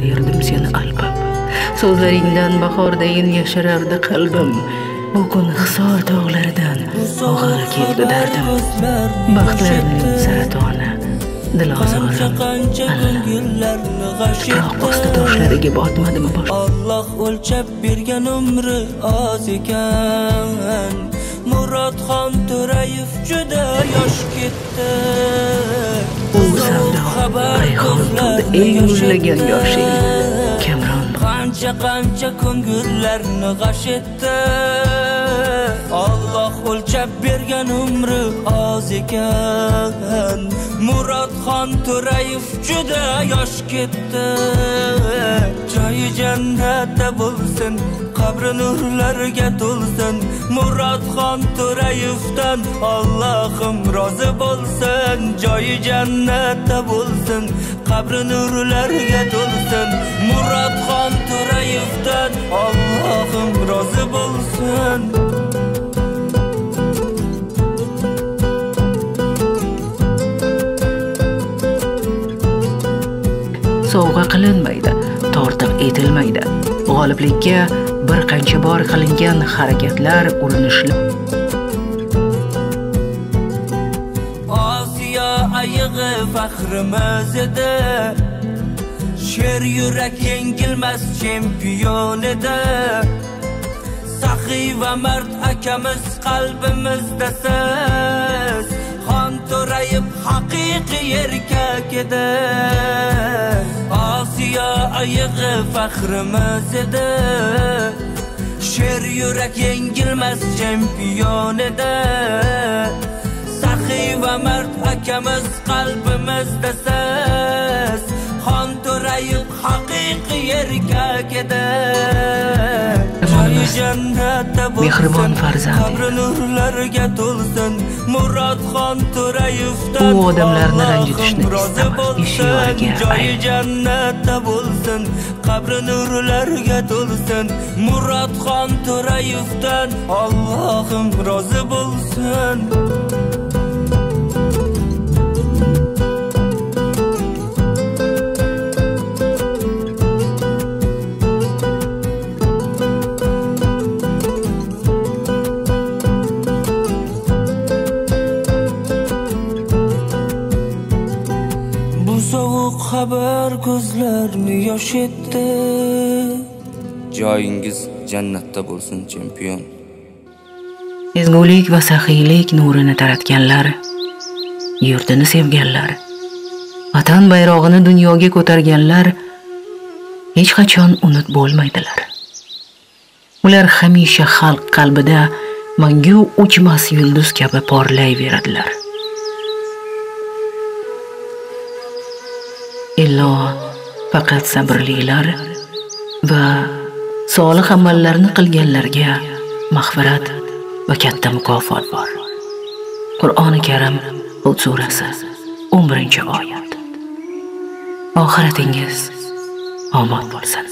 derdim seni albab so'zlaringdan bahordayin yasharardi qalbim. Bu kun hisor tog'laridan og'ir keldi dardim baxtlarning saratoni dilozorim tuproq osti toshlariga botmadimi bosh? Alloh o'lchab bergan umri oz ekan. Murodxon To'rayev juda yosh ketdi. Savdo rayhon to'ldi ey gullagan yoshing kamron qancha qancha ko'ngillarni g'ash etdi Alloh o'lchab bergan umri oz ekan. Murodxon To'rayev juda yosh ketdi. Joyi jannatda bo'lsin qabri nurlarga to'lsin. Murodxon To'rayevdan Allohim rozi bo'lsin. Joyi jannatda bo'lsin qabri nurlarga to'lsin. Murodxon To'rayevdan Allohim rozi bo'lsin. Sovg'a qilinmaydi. Tortiq etilmaydi. G'oliblikka bir qancha bor qilingan harakatlar urinishlar Osiyo ayig'i faxrimiz edi. Sher yurak yengilmas chempion edi. Saxiy va mard akamiz qalbimizda siz. Xon to'rayib haqiqiy erkak edi. Dunyo ayig'i faxrimiz edi. Sher yurak yengilmas chempion edi. Saxiy va mard akamiz qalbimizda siz Xon to'rayib haqiqiy erkak edi. Bo'lsin Mehribon farzand edi. Qabri nurlarga to'lsin Murodxon To'rayevdan U odamlarni ranjitishni istamas. bo'lsin. Ishi yo'liga Joyi jannatda bo'lsin Qabri nurlarga to'lsin Murodxon To'rayevdan Allohim rozi bo'lsin xabar ko'zlarni yosh etdi. Joyingiz jannatda bo'lsin chempion. Ezgulik va saxiylik nurini taratganlar yurtini sevganlar vatan bayrog'ini dunyoga ko'targanlar hech qachon unut bo'lmaydilar. Ular hamisha xalq qalbida mangu o'chmas yulduz kabi porlayveradilar illo faqat sabrlilar va solih amallarni qilganlarga mag'firat va katta mukofot bor. Qur'oni karim hud surasi 11 oyat. Oxiratingiz omon bo'lsin.